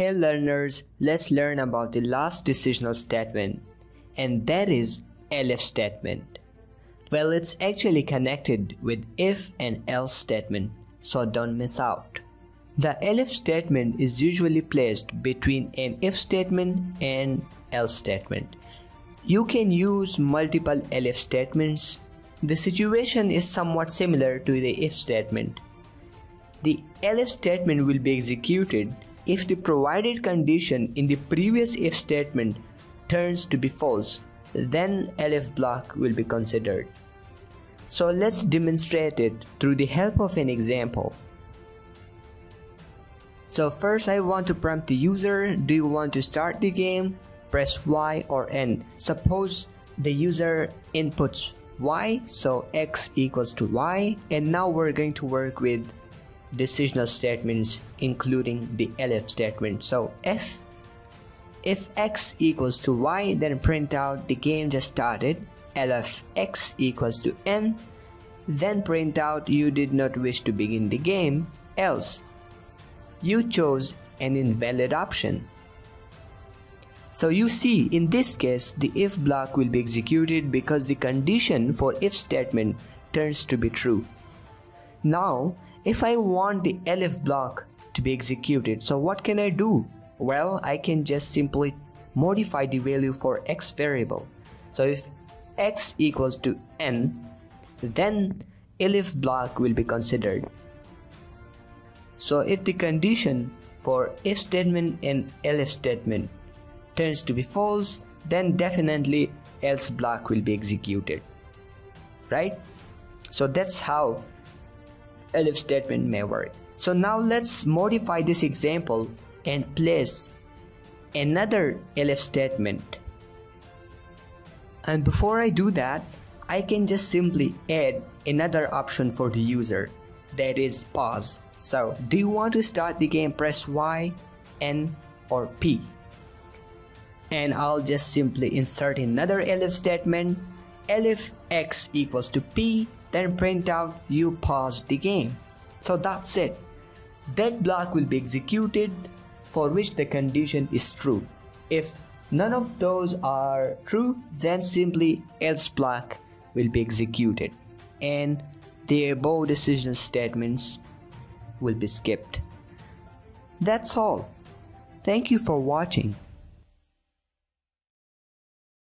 Hey learners, let's learn about the last decisional statement and that is elif statement. Well, it's actually connected with if and else statement, so don't miss out. The elif statement is usually placed between an if statement and else statement. You can use multiple elif statements. The situation is somewhat similar to the if statement. The elif statement will be executed if the provided condition in the previous if statement turns to be false, then elif block will be considered. So let's demonstrate it through the help of an example. So first I want to prompt the user, do you want to start the game? Press Y or N. Suppose the user inputs Y, so X equals to Y. And now we're going to work with decisional statements including the elif statement. So if if x equals to y then print out the game just started. Elif x equals to n then print out you did not wish to begin the game. Else you chose an invalid option. So you see in this case the if block will be executed because the condition for if statement turns to be true now if I want the elif block to be executed so what can I do? Well I can just simply modify the value for x variable. So if x equals to n then elif block will be considered. So if the condition for if statement and elif statement turns to be false then definitely else block will be executed. Right? So that's how elif statement may work. So now let's modify this example and place another elif statement. And before I do that, I can just simply add another option for the user that is pause. So do you want to start the game press Y, N or P? And I'll just simply insert another elif statement elif x equals to P then print out you paused the game. So that's it. That block will be executed for which the condition is true. If none of those are true, then simply else block will be executed and the above decision statements will be skipped. That's all. Thank you for watching.